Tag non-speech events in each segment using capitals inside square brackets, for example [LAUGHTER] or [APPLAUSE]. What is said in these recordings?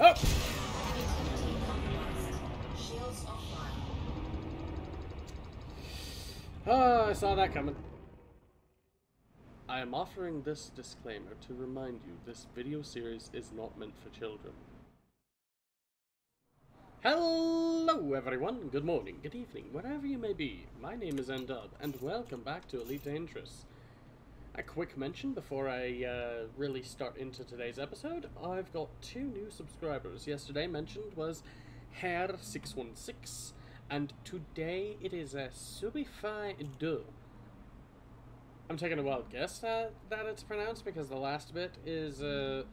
Oh! Oh, I saw that coming. I am offering this disclaimer to remind you this video series is not meant for children. Hello everyone, good morning, good evening, wherever you may be. My name is Ndub, and welcome back to Elite Dangerous. A quick mention before I uh, really start into today's episode. I've got two new subscribers. Yesterday mentioned was Hair616, and today it is a Subify 2. I'm taking a wild guess uh, that it's pronounced because the last bit is uh,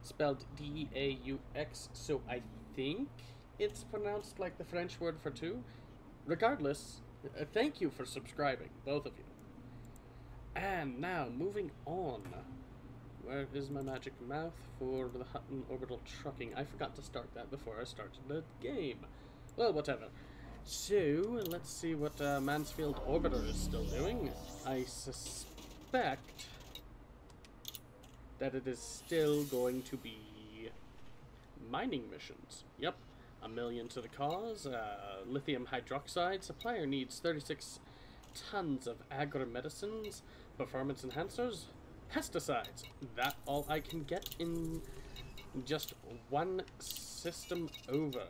spelled D A U X, so I think it's pronounced like the French word for two. Regardless, uh, thank you for subscribing, both of you. And now, moving on. Where is my magic mouth for the Hutton orbital trucking? I forgot to start that before I started the game. Well, whatever. So, let's see what uh, Mansfield Orbiter is still doing. I suspect that it is still going to be mining missions. Yep, a million to the cause. Uh, lithium hydroxide. Supplier needs 36 tons of agri-medicines, performance enhancers, pesticides. That all I can get in just one system over.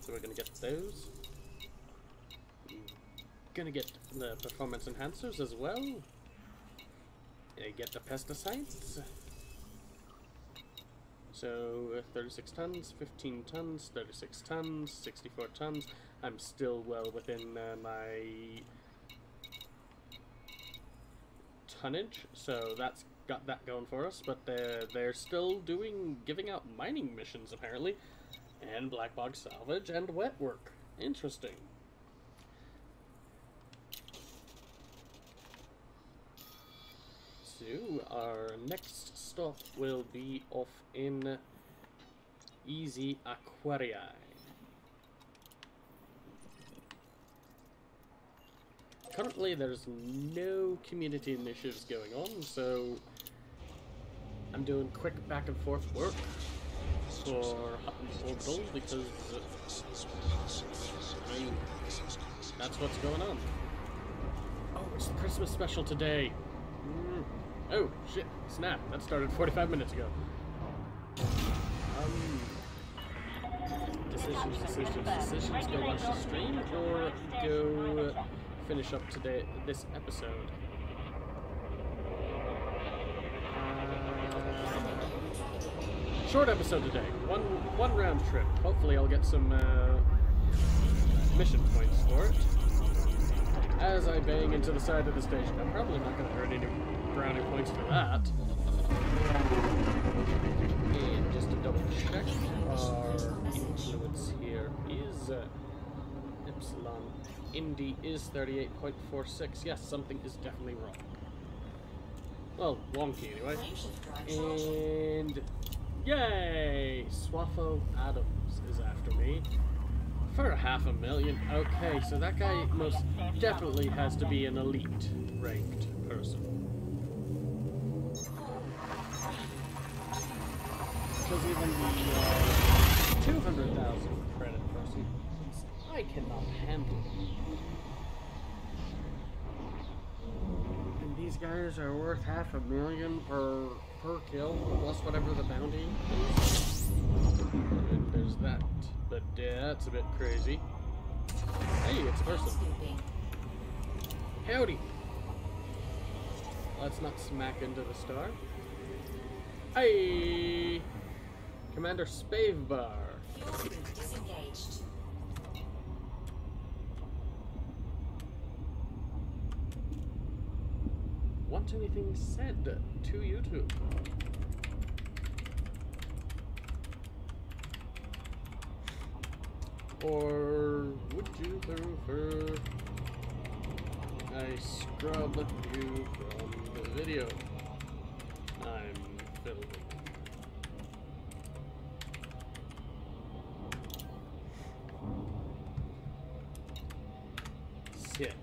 So we're gonna get those. Gonna get the performance enhancers as well. Get the pesticides. So uh, 36 tons, 15 tons, 36 tons, 64 tons. I'm still well within uh, my tonnage, so that's got that going for us. But uh, they're still doing giving out mining missions apparently, and black box salvage and wet work. Interesting. So our next stop will be off in EZ Aquarii. Currently there's no community initiatives going on, so I'm doing quick back and forth work for Hutton's Orbital because I mean, that's what's going on. Oh, it's the Christmas special today. Mm. Oh, shit. Snap. That started 45 minutes ago. Um, decisions, decisions, decisions. Go watch the stream or go finish up today this episode. Uh, short episode today. One one round trip. Hopefully, I'll get some uh, mission points for it. As I bang into the side of the station, I'm probably not going to earn any brownie points for that. And just to double check, our influence here is uh, Epsilon. Indy is 38.46. Yes, something is definitely wrong. Well, wonky anyway. And yay! Swaffo Adams is after me. For half a million. Okay, so that guy most definitely has to be an elite ranked person. Because even the uh, 200,000 credit person, I cannot handle. And these guys are worth half a million per per kill, plus whatever the bounty is. And there's that. But yeah, that's a bit crazy. Hey, it's a person. Howdy. Let's not smack into the star. Hey! Commander Spavebar. Want anything said to YouTube? Or would you prefer I scrub you from the video I'm filming? Shit.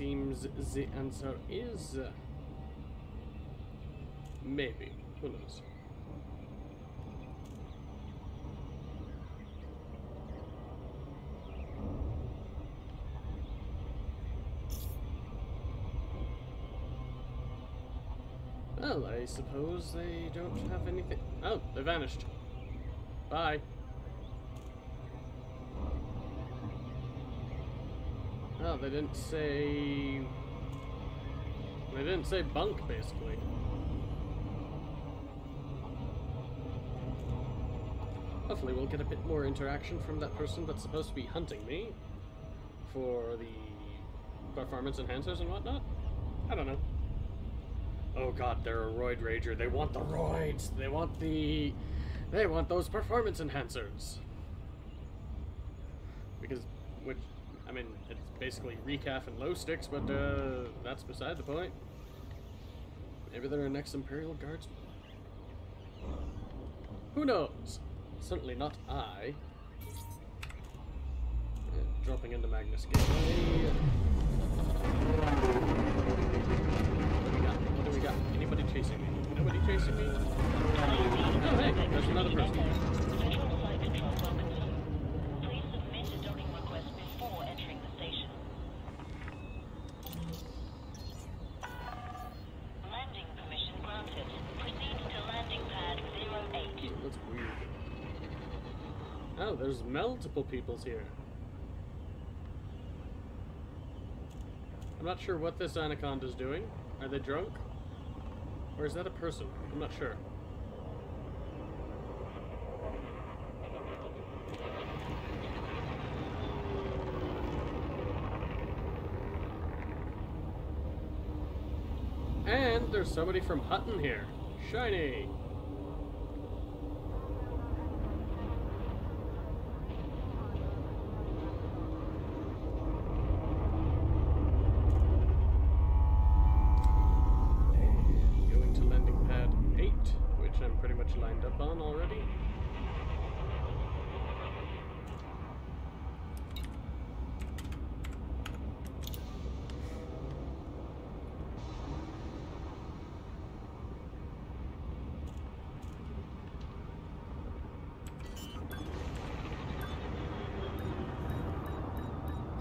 Seems the answer is maybe. Who knows? Well, I suppose they don't have anything. Oh, they vanished. Bye. Oh, they didn't say. They didn't say bunk, basically. Hopefully, we'll get a bit more interaction from that person that's supposed to be hunting me for the performance enhancers and whatnot. I don't know. Oh god, they're a roid rager. They want the roids. They want the. They want those performance enhancers. Because, which, I mean, it's basically recaf and lho sticks, but uh, that's beside the point. Maybe they're an ex-Imperial Guardsman. Who knows? Certainly not I. Uh, dropping into Magnus Gateway. What do we got? What do we got? Anybody chasing me? Nobody chasing me? Oh, hey, there's another person. Central Flight Control welcomes you. Please submit a docking request before entering the station. Landing permission granted. Proceed to landing pad 08. That's weird. There's multiple peoples here. I'm not sure what this anaconda's doing. Are they drunk? Or is that a person? I'm not sure. And there's somebody from Hutton here. Shiny! And going to landing pad 8, which I'm pretty much lined up on already.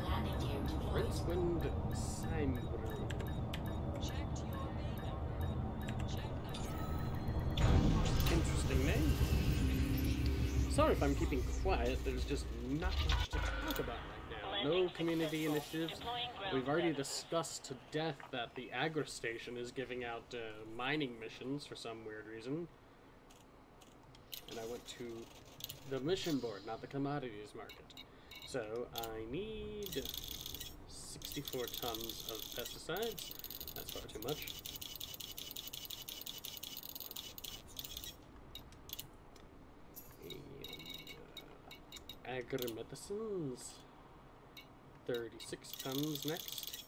Landing gear deployed. Rincewind Simon. Interesting name. Sorry if I'm keeping quiet, there's just not much to talk about right now. No community initiatives. We've already discussed to death that the Agra station is giving out uh, mining missions for some weird reason. And I went to the mission board, not the commodities market. So I need 64 tons of pesticides. That's far too much. Uh, agrimedicines. 36 tons next.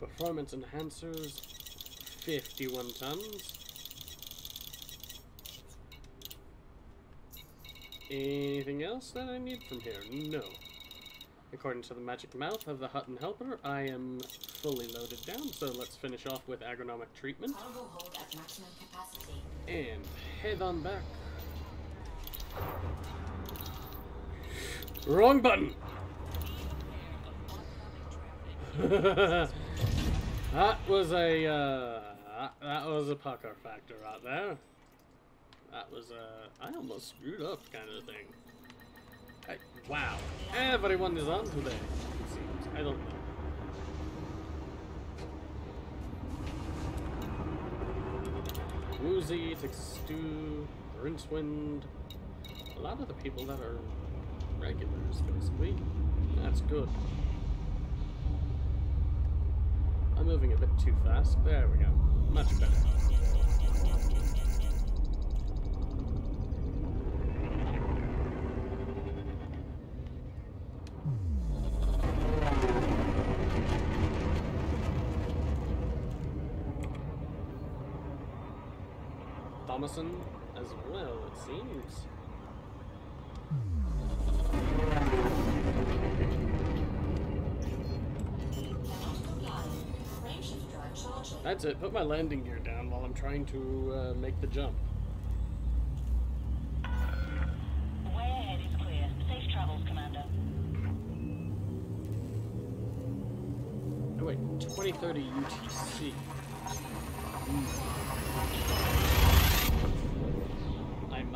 Performance enhancers. 51 tons. Anything else that I need from here? No. According to the magic mouth of the Hutton Helper, I am fully loaded down, so let's finish off with agronomic treatment Cargo hold at maximum capacity. and head on back. Wrong button! [LAUGHS] that was a, uh, that was a pucker factor right there. That was, uh, I almost screwed up kind of thing. I, wow. Everyone is on today, it seems. I don't know. Woozy, Textu, Rincewind. A lot of the people that are regulars, basically. That's good. I'm moving a bit too fast. There we go. Much better. promising as well, it seems. That's it. Put my landing gear down while I'm trying to uh, make the jump. Oh, wait, 2030 UTC. Mm.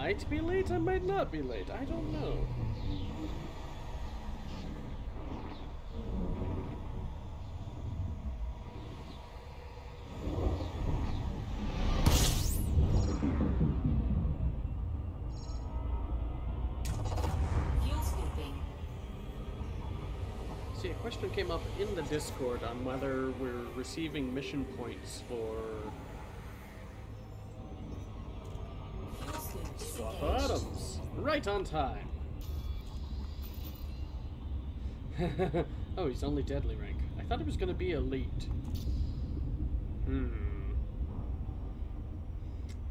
Might be late, I might not be late. I don't know. See, a question came up in the Discord on whether we're receiving mission points for Atoms. Right on time. [LAUGHS] oh, he's only deadly rank. I thought he was going to be elite. Hmm.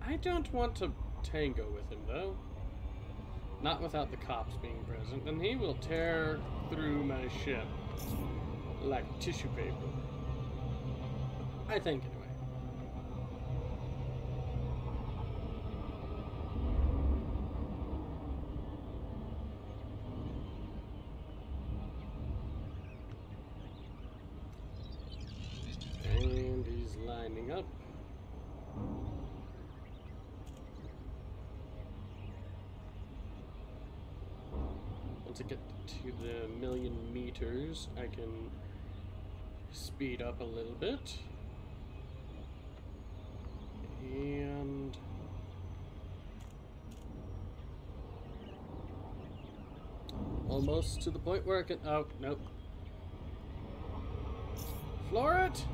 I don't want to tango with him, though. Not without the cops being present, and he will tear through my ship like tissue paper. I think, anyway. And he's lining up. Once I get to the million meters, I can speed up a little bit. And almost to the point where I can. Oh, nope. Floor it!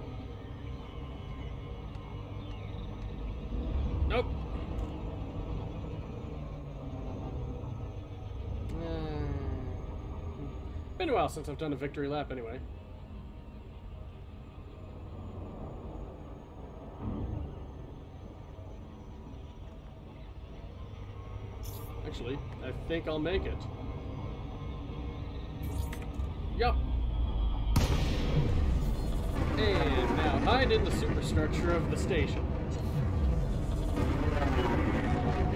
While since I've done a victory lap anyway. Actually, I think I'll make it. Yup. And now hide in the superstructure of the station.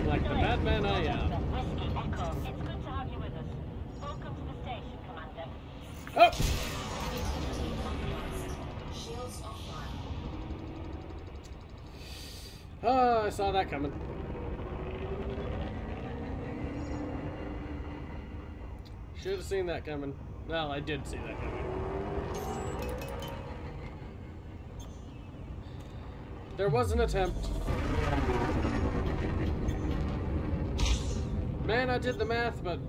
Like the madman I am. Oh! Oh, I saw that coming. Should have seen that coming. Well, I did see that coming. There was an attempt. Man, I did the math, but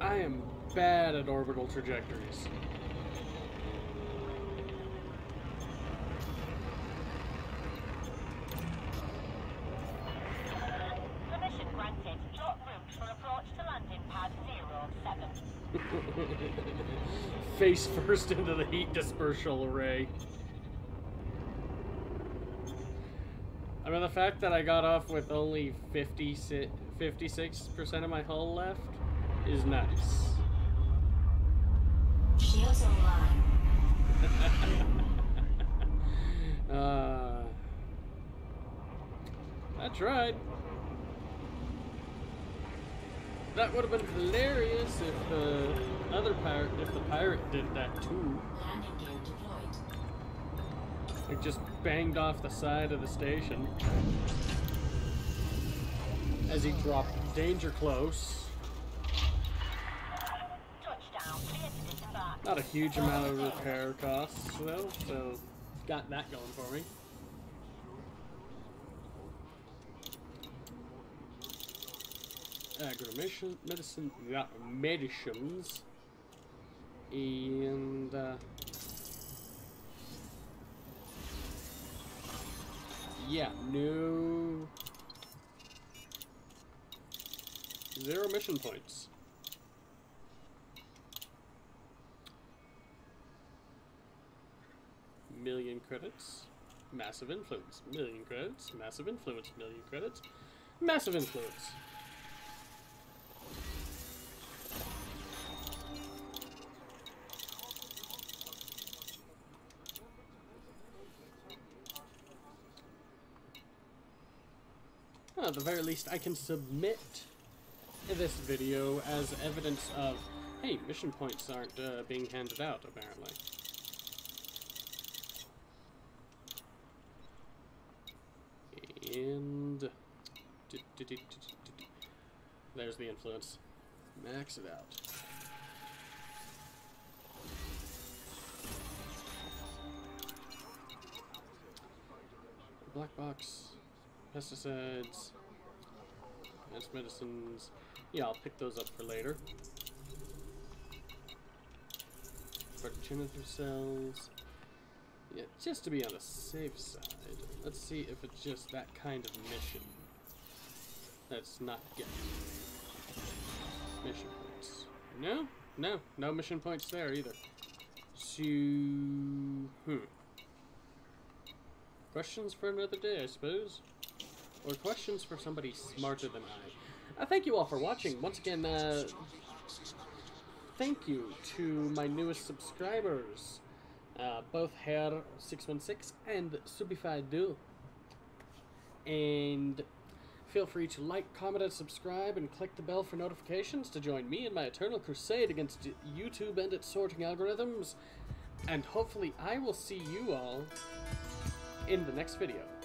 I am bad at orbital trajectories. Permission granted. Plot route for approach to landing pad 07. [LAUGHS] Face first into the heat dispersal array. I mean, the fact that I got off with only 50, 56% of my hull left is nice. Shields online. [LAUGHS] uh, I tried. That would have been hilarious if the other pirate, if the pirate did that too. Landing gear deployed. It just banged off the side of the station as he dropped danger close. Not a huge amount of repair costs though, so got that going for me. Agrimation, medicine, yeah, medicines, and uh, yeah, no zero mission points. million credits, massive influence, million credits, massive influence, million credits, massive influence. Well, at the very least, I can submit this video as evidence of, hey, mission points aren't uh, being handed out, apparently. And... There's the influence. Max it out. Black box, pesticides, advanced medicines. Yeah, I'll pick those up for later. Progenitor cells. Yeah, just to be on the safe side. Let's see if it's just that kind of mission. That's not getting mission points. No, no, no mission points there either. So, hmm. Questions for another day, I suppose. Or questions for somebody smarter than I. Uh, thank you all for watching. Once again, uh, thank you to my newest subscribers, uh, both Hair616 and SubiPhydeaux. And feel free to like, comment, and subscribe, and click the bell for notifications to join me in my eternal crusade against YouTube and its sorting algorithms. And hopefully, I will see you all in the next video.